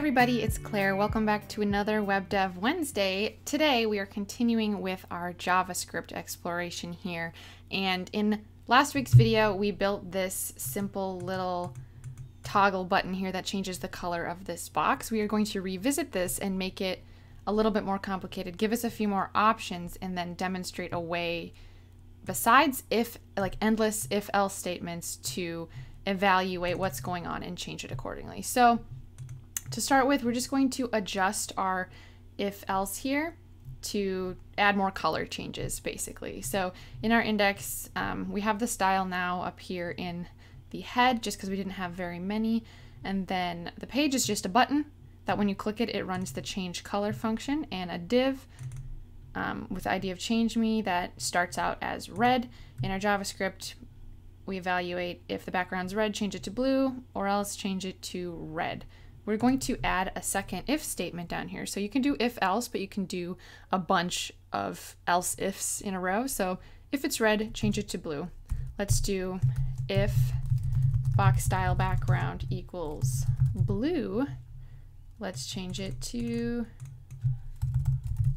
everybody, it's Clare. Welcome back to another Web Dev Wednesday. Today we are continuing with our JavaScript exploration here. And in last week's video, we built this simple little toggle button here that changes the color of this box. We are going to revisit this and make it a little bit more complicated, give us a few more options, and then demonstrate a way besides if like endless if else statements to evaluate what's going on and change it accordingly. So to start with, we're just going to adjust our if else here to add more color changes basically. So in our index, um, we have the style now up here in the head just because we didn't have very many. And then the page is just a button that when you click it, it runs the change color function and a div um, with the ID of change me that starts out as red. In our JavaScript, we evaluate if the background's red, change it to blue, or else change it to red we're going to add a second if statement down here. So you can do if else, but you can do a bunch of else ifs in a row. So if it's red, change it to blue. Let's do if box style background equals blue. Let's change it to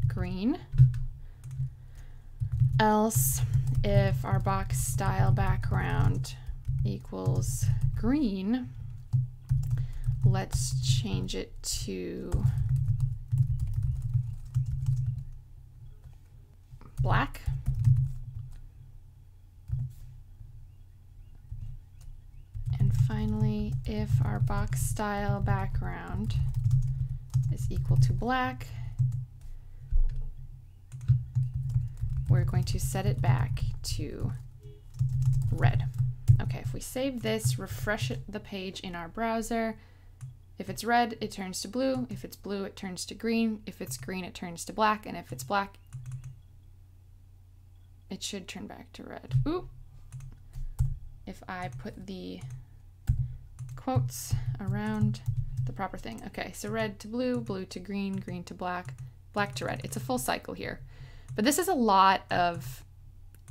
green. Else if our box style background equals green, let's change it to black. And finally, if our box style background is equal to black, we're going to set it back to red. Okay, if we save this, refresh the page in our browser, if it's red, it turns to blue. If it's blue, it turns to green. If it's green, it turns to black. And if it's black, it should turn back to red. Ooh. If I put the quotes around the proper thing. Okay, so red to blue, blue to green, green to black, black to red. It's a full cycle here. But this is a lot of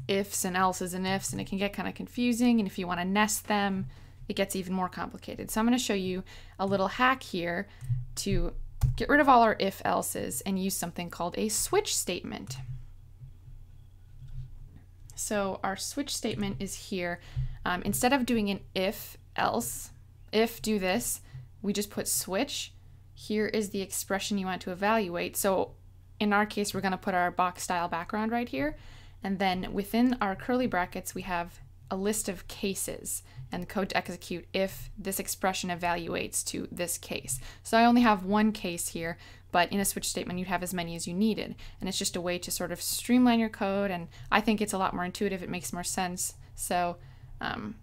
ifs and else's and ifs, and it can get kind of confusing. And if you want to nest them, it gets even more complicated. So I'm going to show you a little hack here to get rid of all our if else's and use something called a switch statement. So our switch statement is here. Um, instead of doing an if else, if do this, we just put switch. Here is the expression you want to evaluate. So in our case, we're going to put our box style background right here. And then within our curly brackets, we have a list of cases and the code to execute if this expression evaluates to this case. So I only have one case here, but in a switch statement, you'd have as many as you needed. And it's just a way to sort of streamline your code. And I think it's a lot more intuitive. It makes more sense. So um,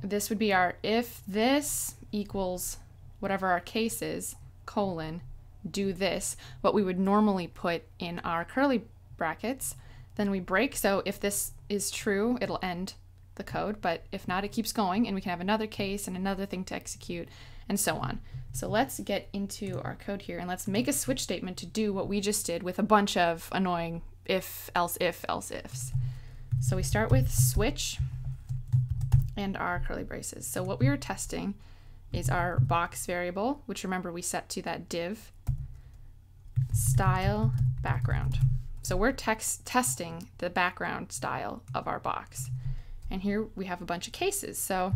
this would be our if this equals whatever our case is, colon, do this, what we would normally put in our curly brackets. Then we break. So if this is true, it'll end the code, but if not, it keeps going and we can have another case and another thing to execute and so on. So let's get into our code here and let's make a switch statement to do what we just did with a bunch of annoying if, else, if, else, ifs. So we start with switch and our curly braces. So what we are testing is our box variable, which remember we set to that div style background. So we're text testing the background style of our box. And here we have a bunch of cases. So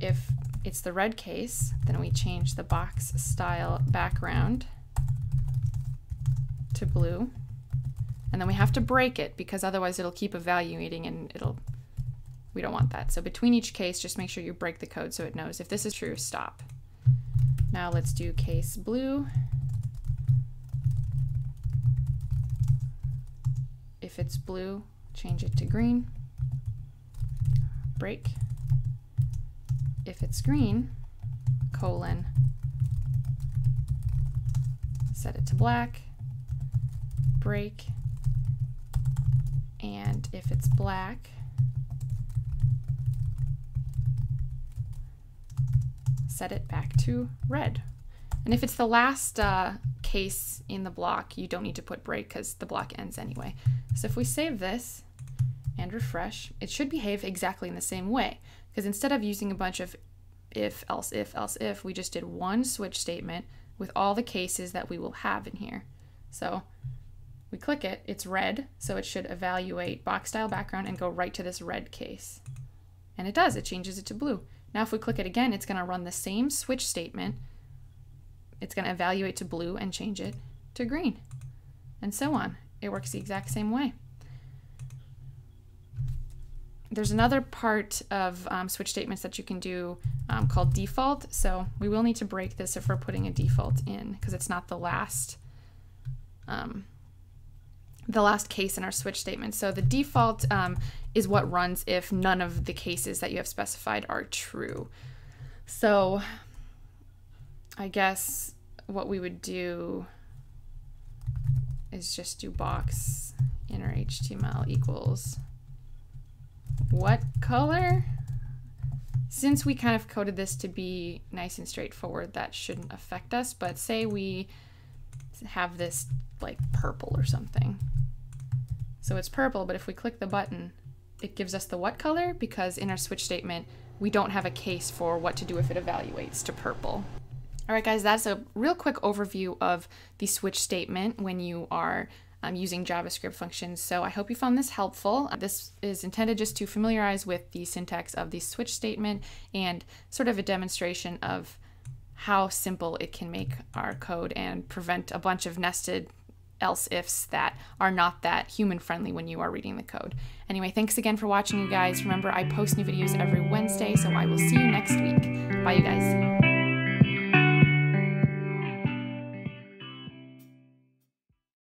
if it's the red case, then we change the box style background to blue. And then we have to break it because otherwise it'll keep evaluating and it'll, we don't want that. So between each case, just make sure you break the code so it knows if this is true, stop. Now let's do case blue. If it's blue, change it to green break. If it's green, colon, set it to black, break, and if it's black, set it back to red. And if it's the last uh, case in the block, you don't need to put break because the block ends anyway. So if we save this, and refresh, it should behave exactly in the same way. Because instead of using a bunch of if, else if, else if. We just did one switch statement with all the cases that we will have in here. So we click it, it's red, so it should evaluate box style background and go right to this red case. And it does, it changes it to blue. Now if we click it again, it's gonna run the same switch statement. It's gonna evaluate to blue and change it to green, and so on. It works the exact same way. There's another part of um, switch statements that you can do um, called default. So we will need to break this if we're putting a default in because it's not the last um, the last case in our switch statement. So the default um, is what runs if none of the cases that you have specified are true. So I guess what we would do is just do box inner HTML equals what color? Since we kind of coded this to be nice and straightforward, that shouldn't affect us, but say we have this like purple or something. So it's purple, but if we click the button, it gives us the what color because in our switch statement, we don't have a case for what to do if it evaluates to purple. All right, guys, that's a real quick overview of the switch statement when you are um, using JavaScript functions. So I hope you found this helpful. This is intended just to familiarize with the syntax of the switch statement and sort of a demonstration of how simple it can make our code and prevent a bunch of nested else ifs that are not that human friendly when you are reading the code. Anyway, thanks again for watching, you guys. Remember, I post new videos every Wednesday, so I will see you next week. Bye, you guys.